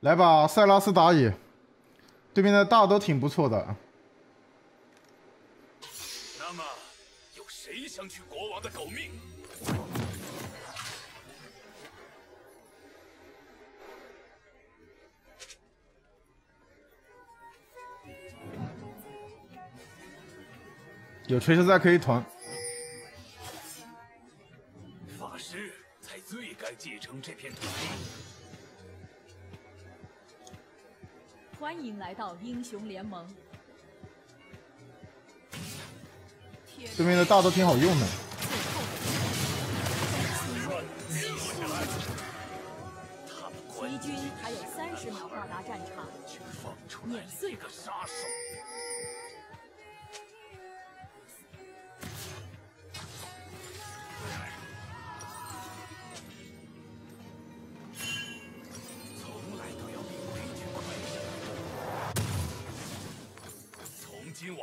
来把，塞拉斯打野，对面的大都挺不错的。那么，有谁想取国王的狗命？有锤石在可以团。法师才最该继承这片土地。欢迎来到英雄联盟。对面的大都挺好用的。敌军还有三十秒到达战场，碾碎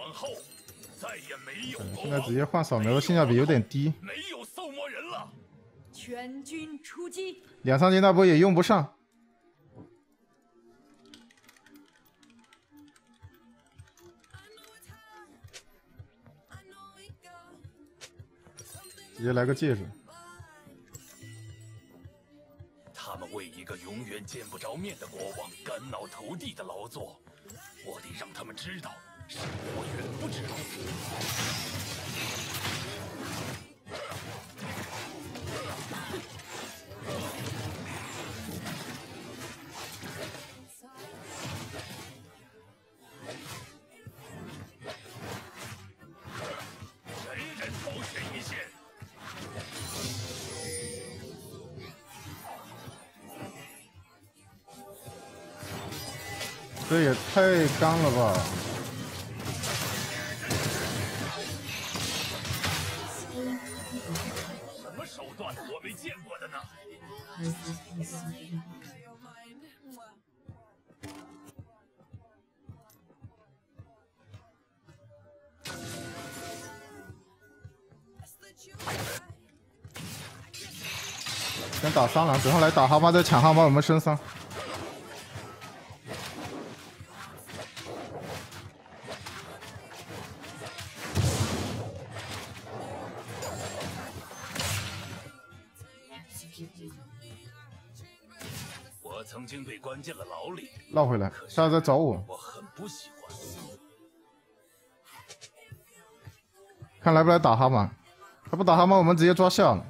个杀手。后再也没有。现在直接换扫描的性价比有点低。没有扫魔人了。全军出击。两三件大波也用不上。直接来个戒指。他们为一个永远见不着面的国王肝脑涂地的劳作，我得让他们知道。我远不止如此。人人头悬一线。这也太干了吧！先打三狼，等会来打蛤蟆，再抢蛤蟆，我们升三。我曾经被关进了牢里，绕回来，下次再找我。我很不喜欢。看来不来打蛤蟆，他不打蛤蟆，我们直接抓下了。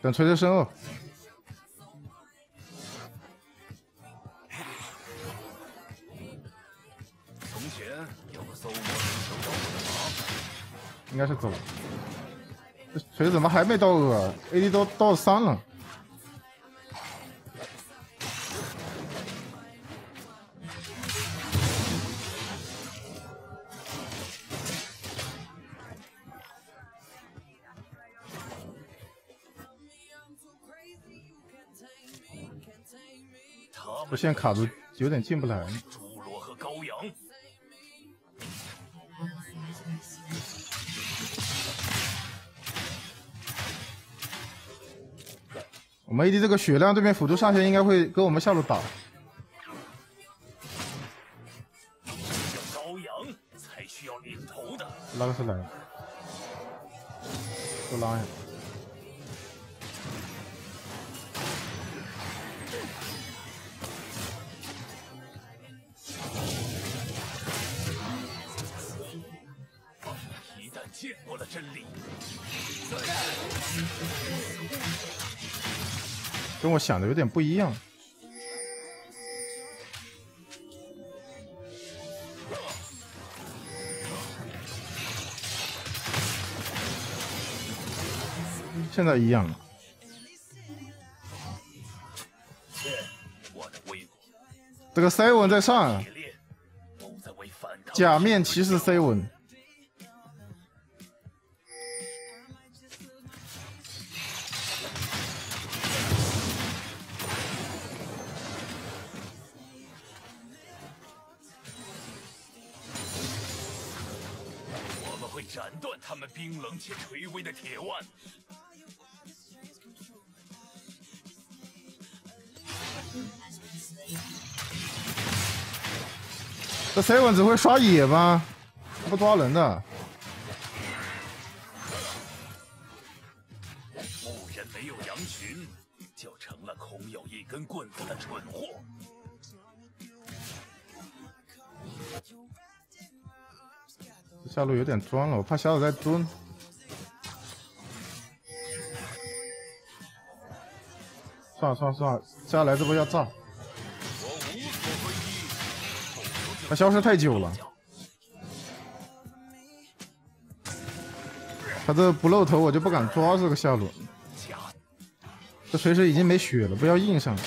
等锤锤升二。从前有个搜魔神兽找我的忙，应该是走了。这锤怎么还没到二？AD 都到三了。现在卡住，有点进不来。侏罗和羔羊。我们 AD 这个血量，对面辅助上线应该会跟我们下路打。羔羊才需要领头的。拉个是来？都拉呀。见过了真理，跟我想的有点不一样。现在一样了。这个 C 文在上，假面骑士 C 文。会斩断他们冰冷且垂危的铁腕。这 seven 只会刷野吗？他不抓人的。下路有点装了，我怕瞎子在蹲。算了算了算了，接下来这波要炸。他消失太久了，他这不露头我就不敢抓这个下路。这随时已经没血了，不要硬上。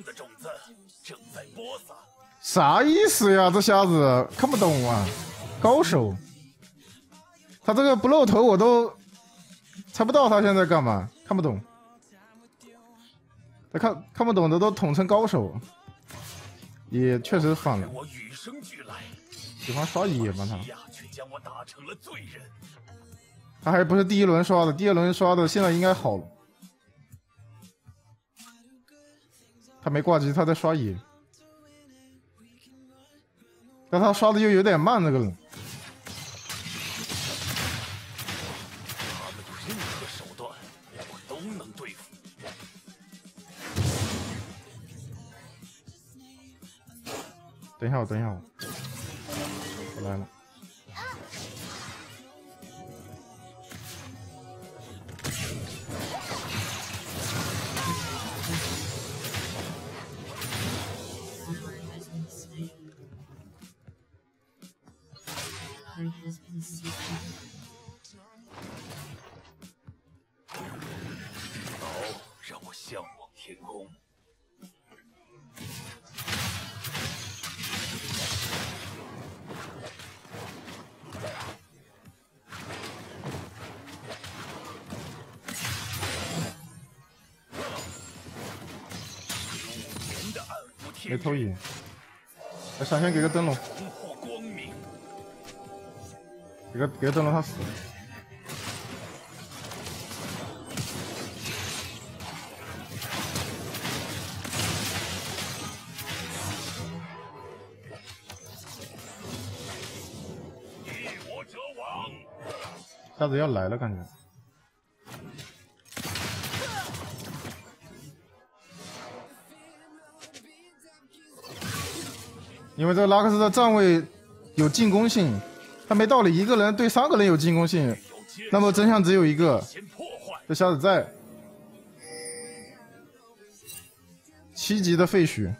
反抗的种子正在播撒。啥意思呀？这瞎子看不懂啊！高手，他这个不露头我都猜不到他现在干嘛，看不懂。他看看不懂的都统称高手，也确实反了。我与生俱来，喜欢刷野吗他？却将我打成了罪人。他还不是第一轮刷的，第二轮刷的，现在应该好了。他没挂机，他在刷野。但他刷的又有点慢，那个人。他们有任何手段，我都能对付。等一下，我等一下，我来了。好，让我向往天空。没偷野，来闪现给个灯笼，给个给个灯笼他死。瞎子要来了，感觉。因为这个拉克斯的站位有进攻性，他没道理一个人对三个人有进攻性，那么真相只有一个，这瞎子在，七级的废墟，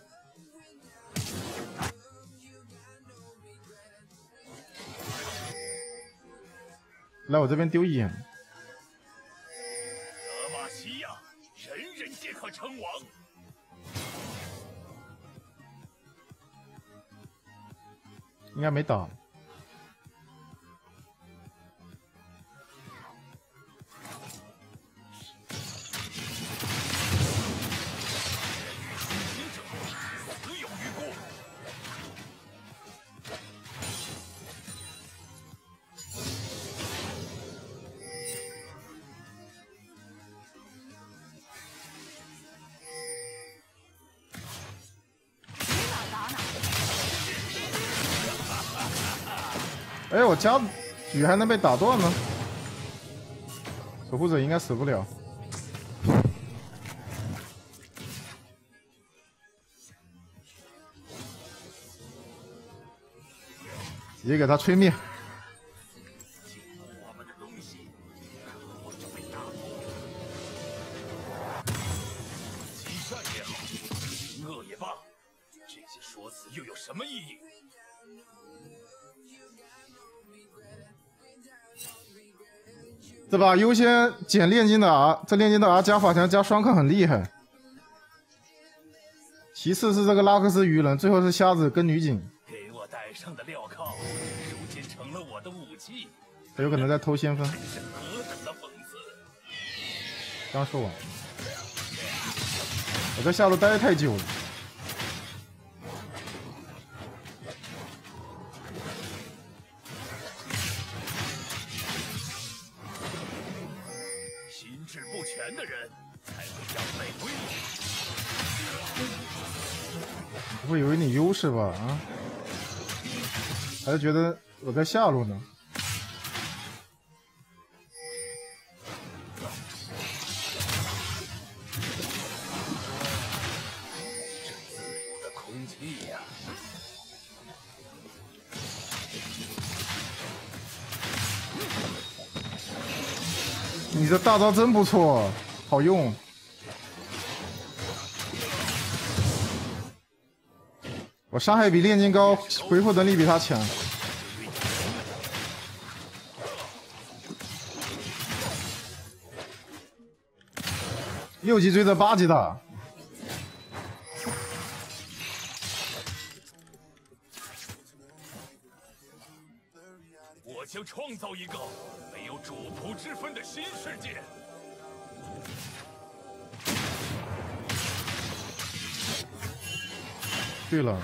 来我这边丢一眼。德玛西亚，人人皆可称王。应该没打。哎，我家举还能被打断吗？守护者应该死不了。直接给他吹灭。这把优先捡炼金的 R，这炼金的 R 加法强加双抗很厉害。其次是这个拉克斯鱼人，最后是瞎子跟女警。给我戴上的镣铐，如今成了我的武器。他有可能在偷先锋。是何等的讽刺！刚说完，我在下路待太久了。心智不不全的人，才会养备归来。不会以为你优势吧？啊？还是觉得我在下路呢？这大招真不错，好用。我伤害比炼金高，回复能力比他强。六级追着八级的，我将创造一个主仆之分的新世界。对了，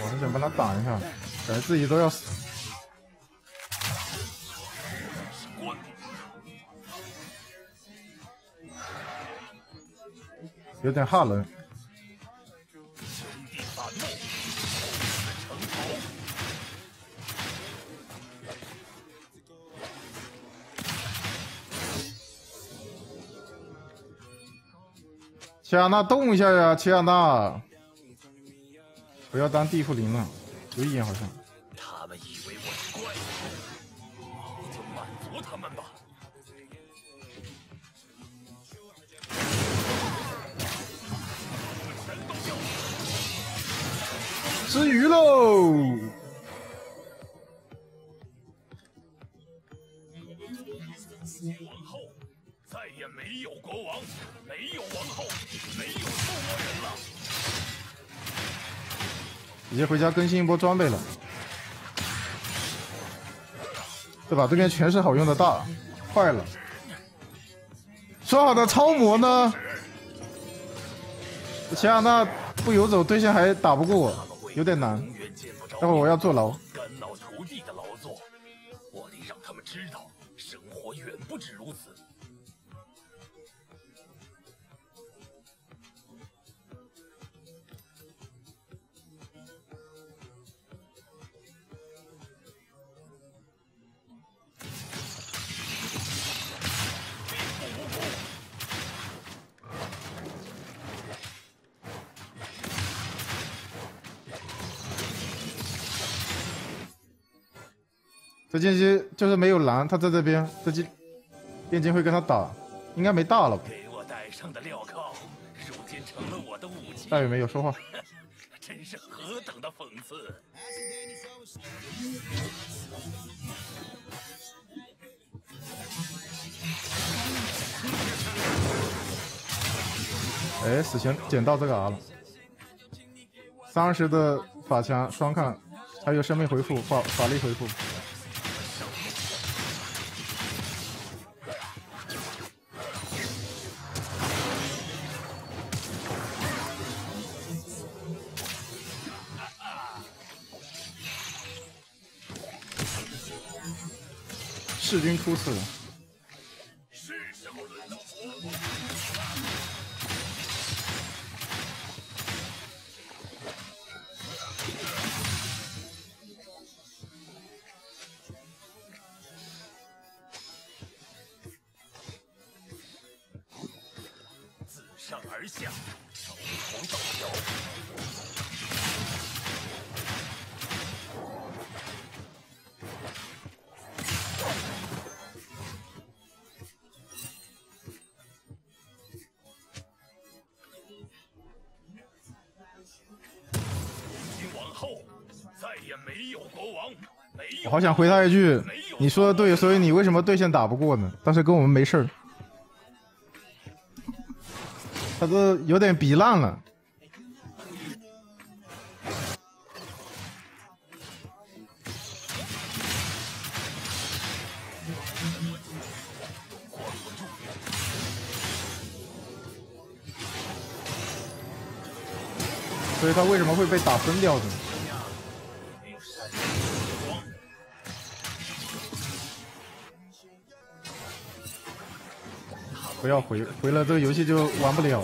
我还想帮他挡一下，感觉自己都要死。有点吓人。兄弟反目，成仇。齐亚娜动一下呀，齐亚娜！不要当地缚灵了，有一眼好像。吃鱼喽！王后，再也没有国王，没有王后，没有兽魔人了。直接回家更新一波装备了，对吧？这边全是好用的大，坏了。说好的超模呢？齐亚娜不游走，对线还打不过我，有点难。待会我要坐牢。肝脑涂地的劳作，我得让他们知道，生活远不止如此。这剑姬就是没有蓝，他在这边，这剑剑姬会跟他打，应该没大了吧？给我戴上的镣铐，如今成了我的武器，大宇没有说话，真是何等的讽刺！哎，死前捡到这个 R 了，三十的法强双抗，还有生命回复、法法力回复。弑君突刺，了没有国王，没有我好想回他一句：“你说的对，所以你为什么对线打不过呢？但是跟我们没事儿。”他都有点比烂了。所以他为什么会被打分掉的？不要回，回了这个游戏就玩不了。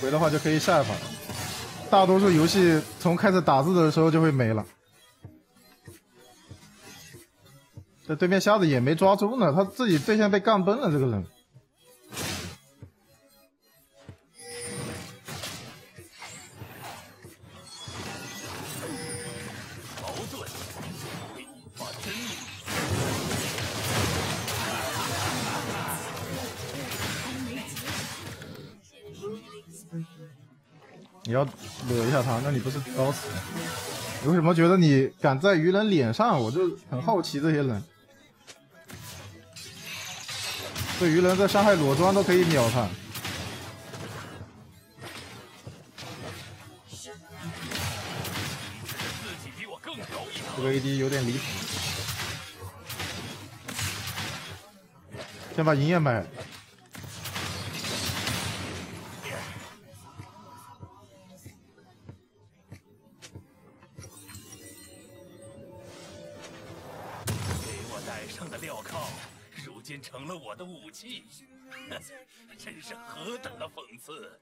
回的话就可以下一把。大多数游戏从开始打字的时候就会没了。这对面瞎子也没抓住呢，他自己对线被干崩了，这个人。你不是找死？你为什么觉得你敢在鱼人脸上？我就很好奇这些人。这鱼人在伤害裸装都可以秒他。这个 AD 有点离谱。先把银叶买了。成了我的武器，真是何等的讽刺！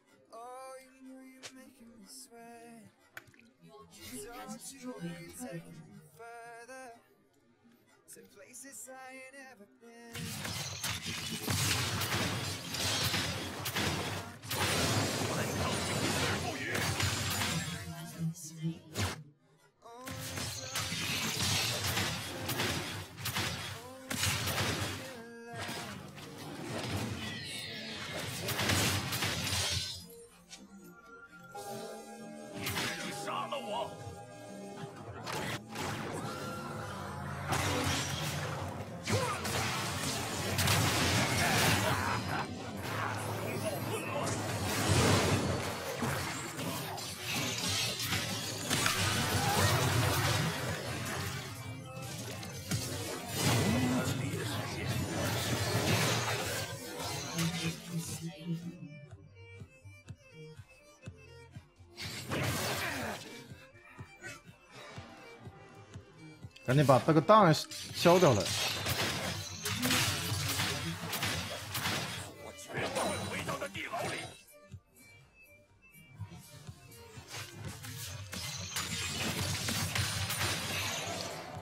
赶紧把这个档消掉了。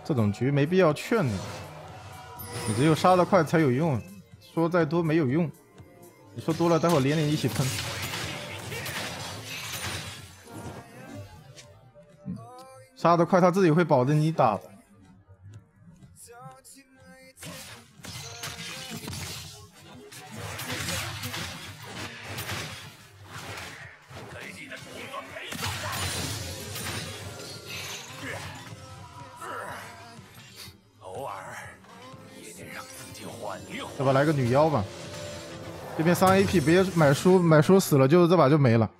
这种局没必要劝你，你只有杀得快才有用，说再多没有用。你说多了，待会连连一起喷。杀得快，他自己会保证你打的。这把来个女妖吧，这边三 AP 别买书，买书死了就这把就没了。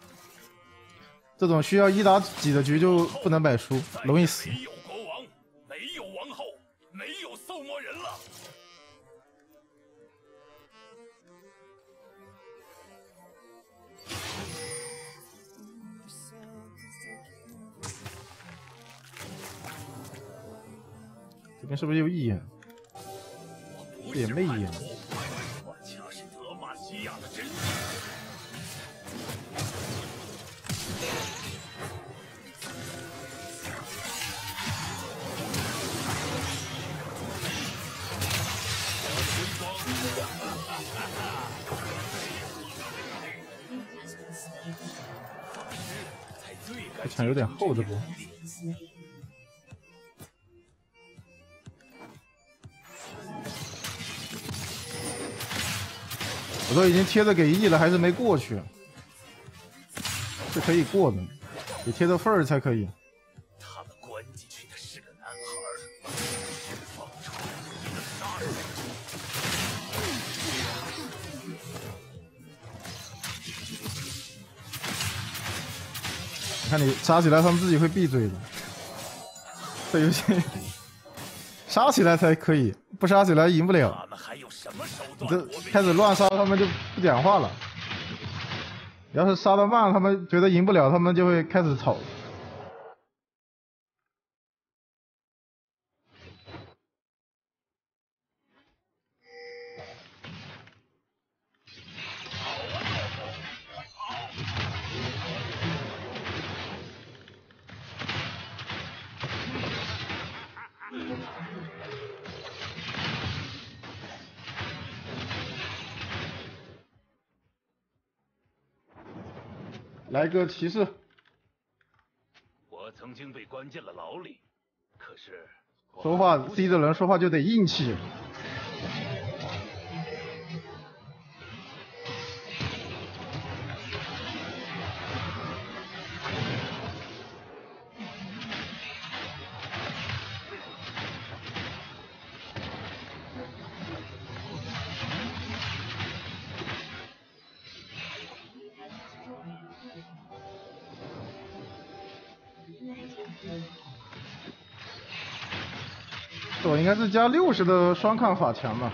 这种需要一打几的局就不能买书，容易死。没有国王，没有王后，没有人了。这边是不是有一眼？也没眼。这墙有点厚，这不。我都已经贴着给 E 了，还是没过去，是可以过的，得贴着份儿才可以。他们关进去的是个男孩，放出一个杀人。你看你杀起来，他们自己会闭嘴的。这游戏杀起来才可以，不杀起来赢不了。你这开始乱杀，他们就不讲话了。要是杀的慢，他们觉得赢不了，他们就会开始吵。来个骑士，我曾经被关进了牢里，可是说话低的人说话就得硬气。加六十的双抗法强吧？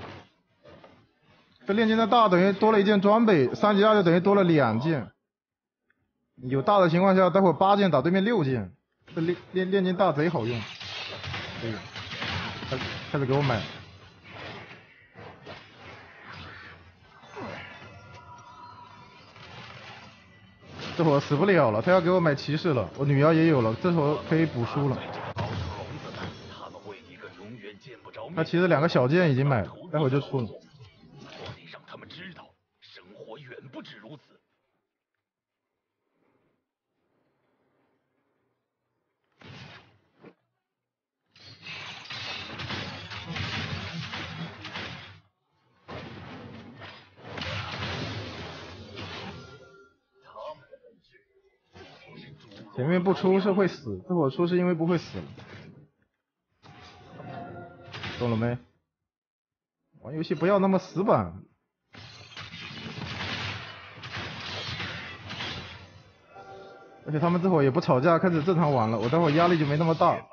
这炼金的大等于多了一件装备，三级二就等于多了两件。有大的情况下，待会八件打对面六件，这炼炼炼金大贼好用。可以，开开始给我买。这会儿死不了了，他要给我买骑士了，我女妖也有了，这会儿可以补书了。他其实两个小剑已经买了，待会就出了。我得让他们知道，生活远不止如此。前面不出是会死，这会儿出是因为不会死了。懂了没？玩游戏不要那么死板。而且他们这会儿也不吵架，开始正常玩了，我待会儿压力就没那么大。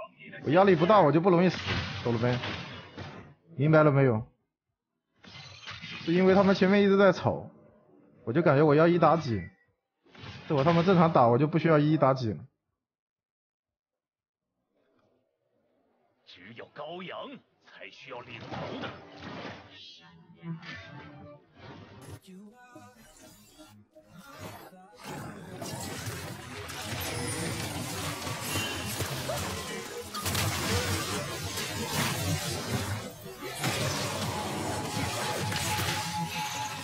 我压力不大，我就不容易死，懂了没？明白了没有？是因为他们前面一直在吵，我就感觉我要一打几。这会儿他们正常打，我就不需要一一打几了。只有高阳。要领头的。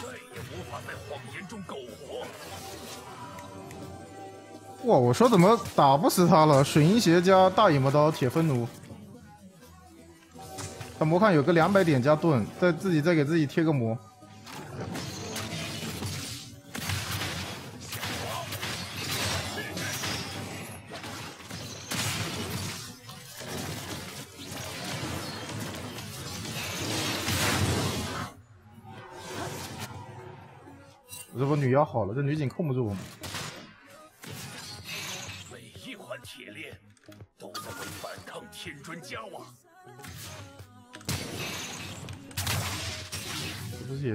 再也无法在谎言中苟活。哇，我说怎么打不死他了？水银鞋加大影魔刀，铁分弩。他魔抗有个两百点加盾，再自己再给自己贴个魔。这波女妖好了，这女警控不住我们。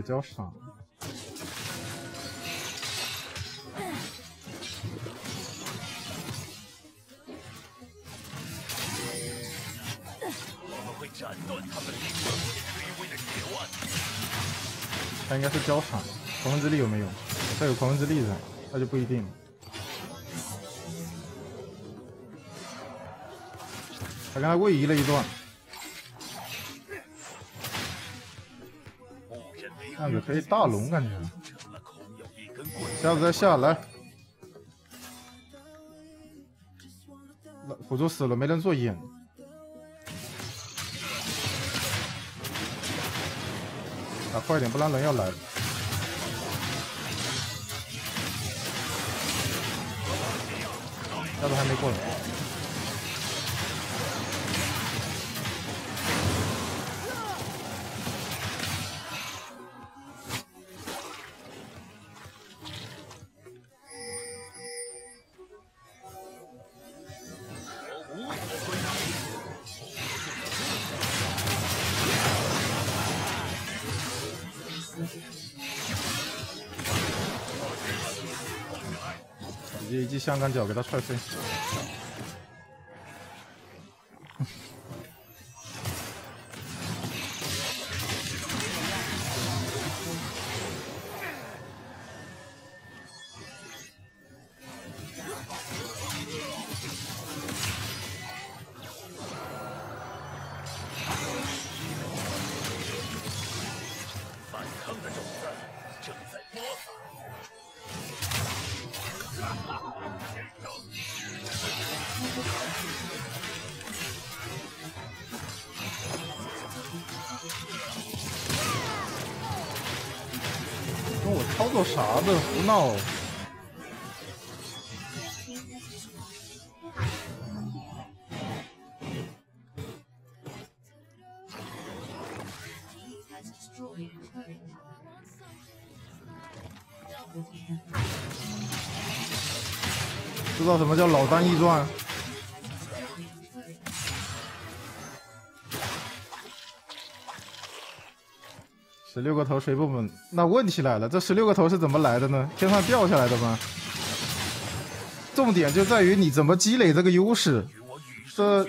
也叫傻？我们会斩断他。应该是交闪，狂风之力有没有？他有狂风之力的，那就不一定。他刚才位移了一段。这样子可以大龙感觉，下次再下来，辅助死了没人做眼，打快点，不然人要来了，下次还没过来。香港脚给他踹飞。跟我操作啥的，胡闹！知道什么叫老当益壮？十六个头谁不稳？那问题来了，这十六个头是怎么来的呢？天上掉下来的吗？重点就在于你怎么积累这个优势。这。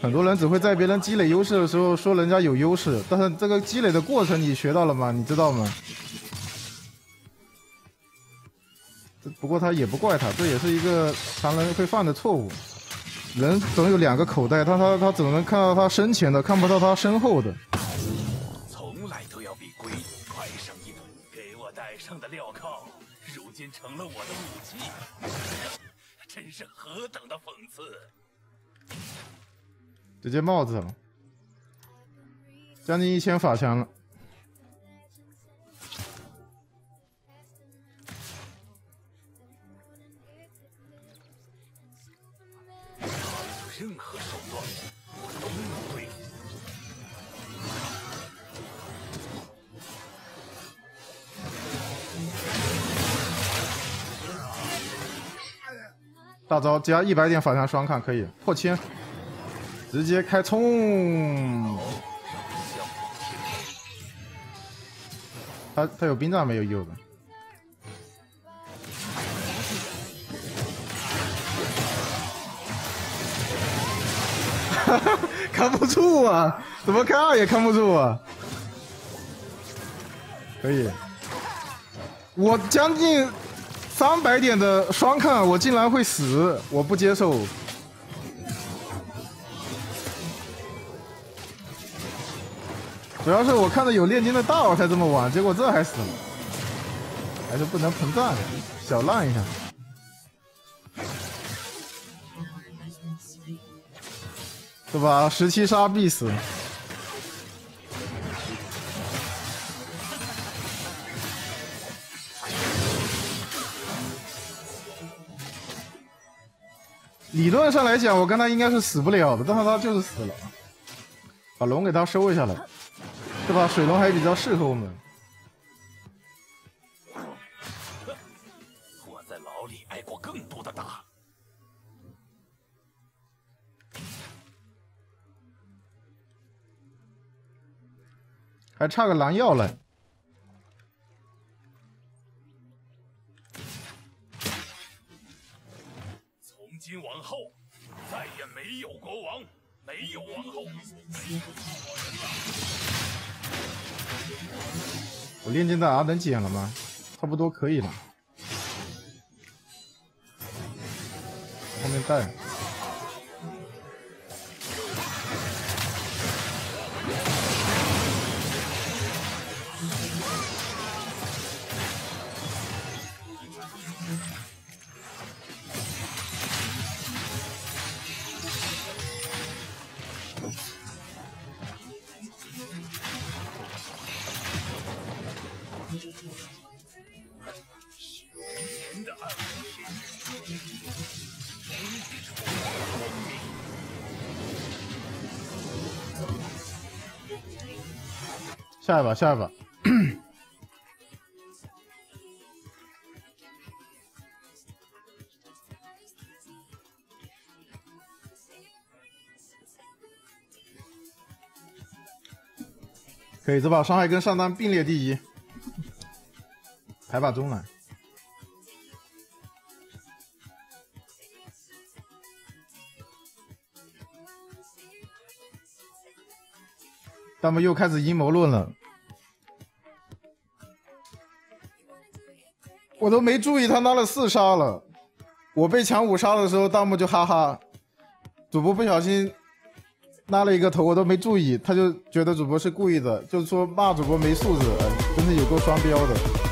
很多人只会在别人积累优势的时候说人家有优势，但是这个积累的过程你学到了吗？你知道吗？这不过他也不怪他，这也是一个常人会犯的错误。人总有两个口袋，他他他只能看到他身前的，看不到他身后的。今成了我的武器，真是何等的讽刺！直接帽子了，将近一千法强了。任何手段，大招加一百点法强双抗可以破千，直接开冲。他他有冰杖没有有的？扛不住啊！怎么看也看不住啊！可以，我将近三百点的双抗，我竟然会死，我不接受。主要是我看到有炼金的大，我才这么玩，结果这还死了，还是不能膨胀，小浪一下。对吧？十七杀必死。理论上来讲，我跟他应该是死不了的，但是他就是死了。把龙给他收一下来，对吧？水龙还比较适合我们。我在牢里挨过更多的打。还差个蓝药嘞。今往后，再也没有国王，没有王后没有。我炼金的 R 能减了吗？差不多可以了。后面带。下把下把。可以，这把伤害跟上单并列第一。排把中来。他们又开始阴谋论了。我都没注意他拿了四杀了，我被抢五杀的时候，弹幕就哈哈，主播不小心拉了一个头，我都没注意，他就觉得主播是故意的，就是说骂主播没素质，真的有够双标的。